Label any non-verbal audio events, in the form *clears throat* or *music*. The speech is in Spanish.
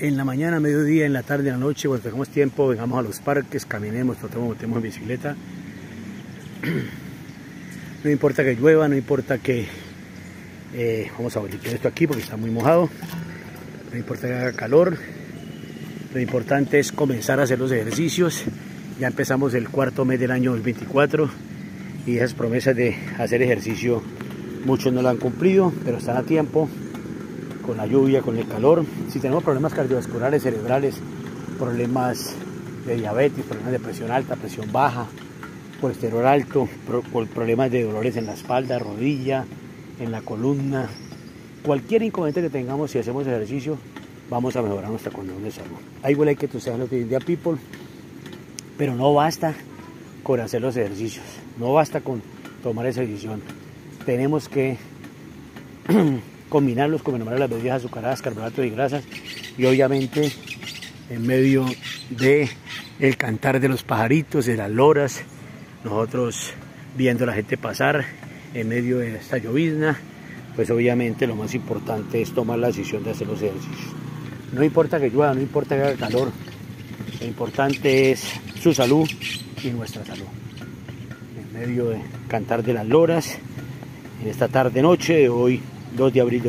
en la mañana, mediodía, en la tarde, en la noche, cuando tengamos tiempo, vengamos a los parques, caminemos, tratemos, montemos en bicicleta. *clears throat* No importa que llueva, no importa que eh, vamos a limpiar esto aquí porque está muy mojado. No importa que haga calor. Lo importante es comenzar a hacer los ejercicios. Ya empezamos el cuarto mes del año 2024 y esas promesas de hacer ejercicio muchos no lo han cumplido, pero están a tiempo con la lluvia, con el calor. Si tenemos problemas cardiovasculares, cerebrales, problemas de diabetes, problemas de presión alta, presión baja, colesterol alto, problemas de dolores en la espalda, rodilla, en la columna, cualquier inconveniente que tengamos si hacemos ejercicio, vamos a mejorar nuestra condición de salud. Hay huele que tú seas lo que día people, pero no basta con hacer los ejercicios, no basta con tomar esa decisión. Tenemos que *clears throat* combinarlos con mejorar las bebidas azucaradas, carbohidratos y grasas y obviamente en medio de el cantar de los pajaritos, de las loras, nosotros viendo a la gente pasar en medio de esta llovizna, pues obviamente lo más importante es tomar la decisión de hacer los ejercicios. No importa que llueva, no importa que haga calor, lo importante es su salud y nuestra salud. En medio de cantar de las loras, en esta tarde noche de hoy, 2 de abril